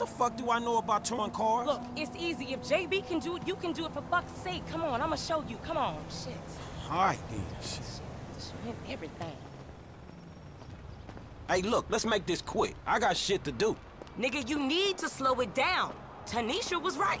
What the fuck do I know about towing cars? Look, it's easy. If JB can do it, you can do it for fuck's sake. Come on, I'ma show you. Come on. Shit. All right, then. Shit. Shit, Everything. Hey, look, let's make this quick. I got shit to do. Nigga, you need to slow it down. Tanisha was right.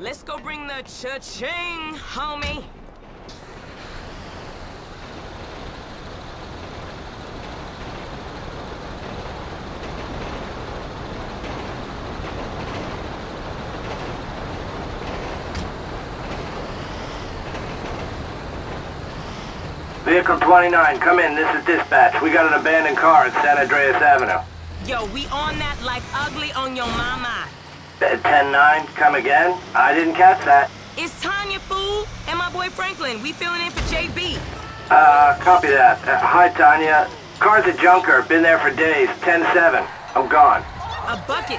Let's go bring the cha-ching, homie. Vehicle 29, come in. This is dispatch. We got an abandoned car at San Andreas Avenue. Yo, we on that like ugly on your mama. Uh, 10-9, come again? I didn't catch that. It's Tonya, fool, and my boy Franklin. We filling in for JB. Uh, copy that. Uh, hi, Tonya. Car's a junker. Been there for days. 10-7. I'm gone. A bucket.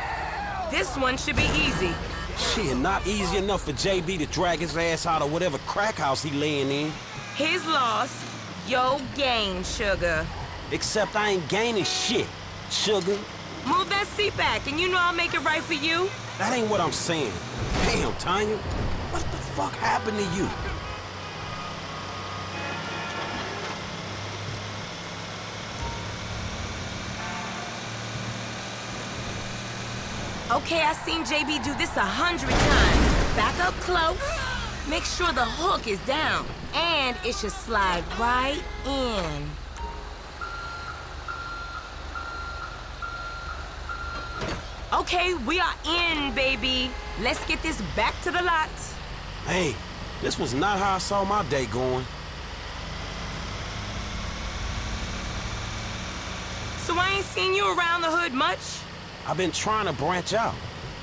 This one should be easy. Shit, not easy enough for JB to drag his ass out of whatever crack house he laying in. His loss, yo gain, sugar. Except I ain't gaining shit, sugar. Move that seat back, and you know I'll make it right for you. That ain't what I'm saying. Damn, Tonya. What the fuck happened to you? Okay, I seen JB do this a hundred times. Back up close. Make sure the hook is down. And it should slide right in. Okay, we are in, baby. Let's get this back to the lot. Hey, this was not how I saw my day going. So I ain't seen you around the hood much? I've been trying to branch out.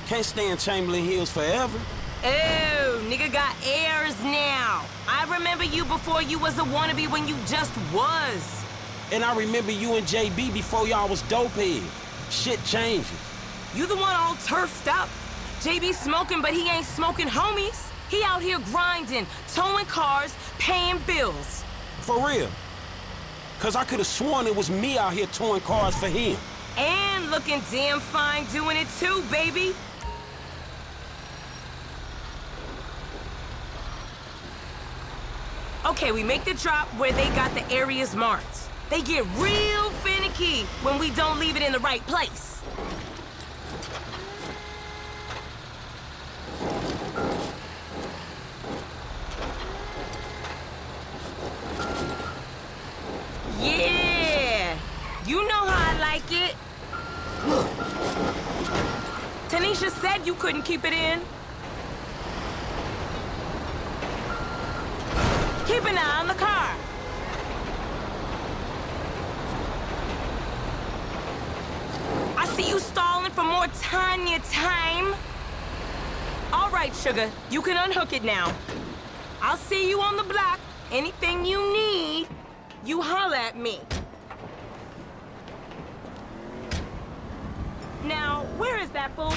Can't stay in Chamberlain Hills forever. Oh, nigga got airs now. I remember you before you was a wannabe when you just was. And I remember you and JB before y'all was dopehead. Shit changes. You the one all turfed up. JB smoking, but he ain't smoking homies. He out here grinding, towing cars, paying bills. For real. Cause I could have sworn it was me out here towing cars for him. And looking damn fine doing it too, baby. Okay, we make the drop where they got the areas marked. They get real finicky when we don't leave it in the right place. Yeah! You know how I like it. Tanisha said you couldn't keep it in. Keep an eye on the car. I see you stalling for more Tonya time. All right, sugar, you can unhook it now. I'll see you on the block. Anything you need, you holler at me. Now, where is that fool?